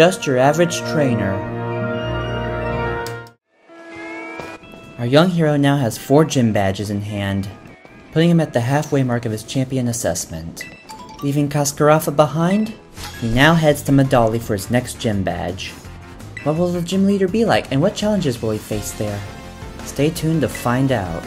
just your average trainer. Our young hero now has four gym badges in hand, putting him at the halfway mark of his champion assessment. Leaving Cascarrafa behind, he now heads to Medali for his next gym badge. What will the gym leader be like, and what challenges will he face there? Stay tuned to find out.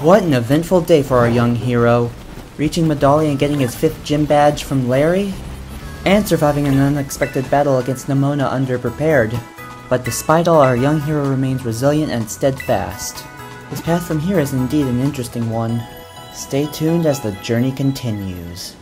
What an eventful day for our young hero. Reaching Medali and getting his fifth gym badge from Larry, and surviving an unexpected battle against Nemona underprepared. But despite all, our young hero remains resilient and steadfast. His path from here is indeed an interesting one. Stay tuned as the journey continues.